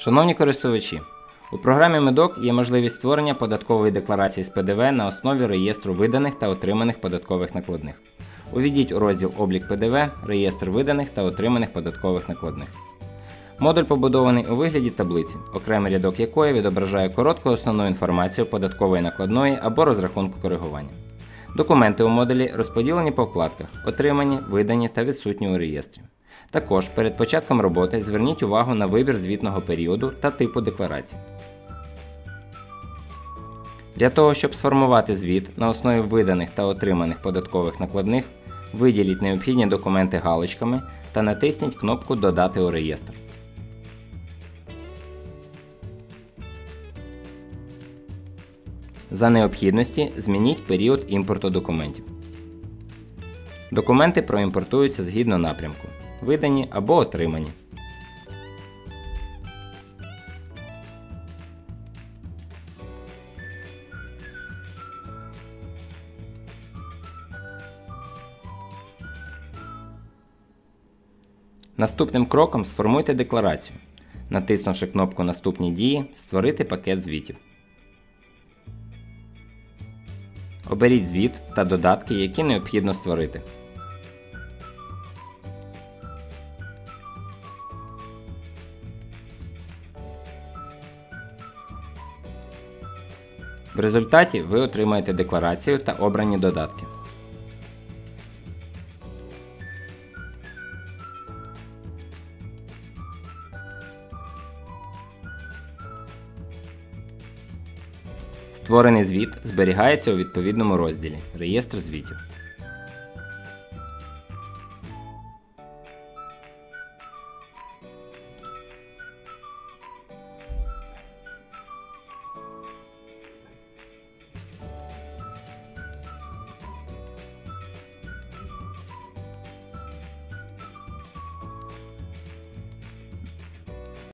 Шановні користувачі, у програмі Медок є можливість створення податкової декларації з ПДВ на основі реєстру виданих та отриманих податкових накладних. Увійдіть у розділ Облік ПДВ, реєстр виданих та отриманих податкових накладних. Модуль побудований у вигляді таблиці, окремий рядок якої відображає коротку основну інформацію податкової накладної або розрахунку коригування. Документи у модулі розподілені по вкладках, отримані, видані та відсутні у реєстрі. Також перед початком роботи зверніть увагу на вибір звітного періоду та типу декларації. Для того, щоб сформувати звіт на основі виданих та отриманих податкових накладних, виділіть необхідні документи галочками та натисніть кнопку Додати у реєстр. За необхідності змініть період імпорту документів. Документи проімпортуються згідно напрямку, видані або отримані. Наступним кроком сформуйте декларацію, натиснувши кнопку Наступні дії Створити пакет звітів. Оберіть звіт та додатки, які необхідно створити. В результаті ви отримаєте декларацію та обрані додатки. Створений звіт зберігається у відповідному розділі Реєстр звітів.